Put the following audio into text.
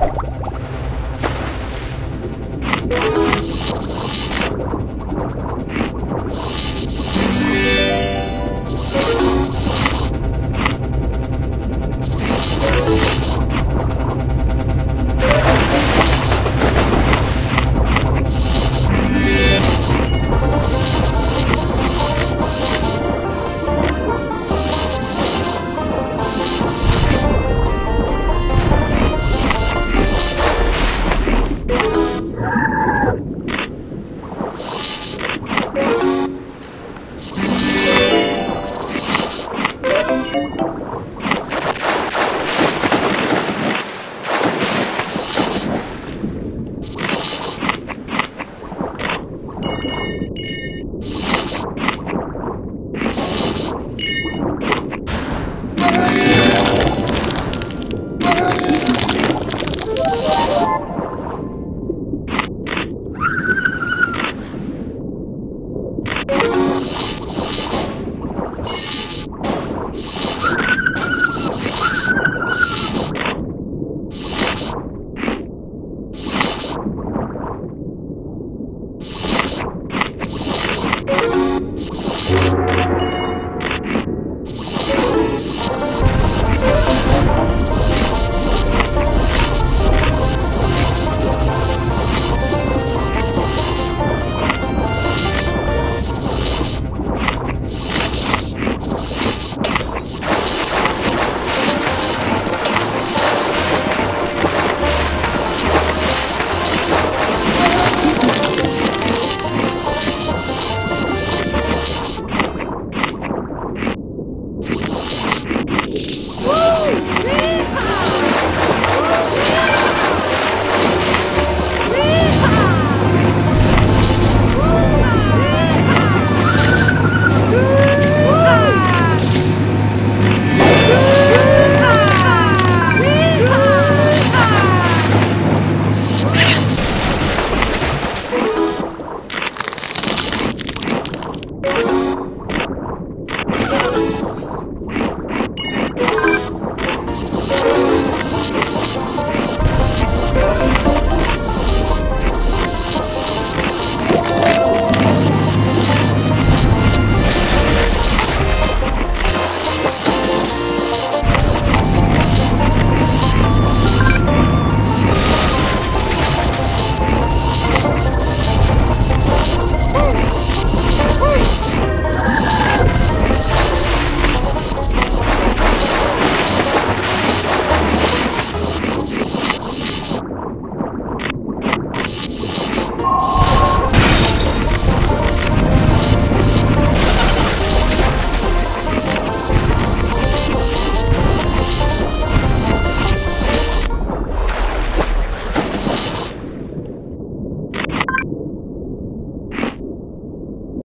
you